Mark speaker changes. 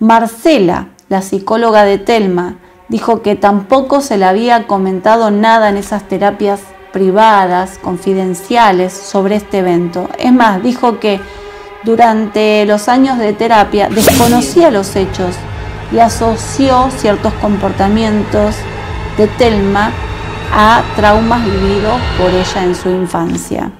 Speaker 1: Marcela, la psicóloga de Telma, dijo que tampoco se le había comentado nada en esas terapias privadas, confidenciales sobre este evento. Es más, dijo que durante los años de terapia desconocía los hechos y asoció ciertos comportamientos de Telma a traumas vividos por ella en su infancia.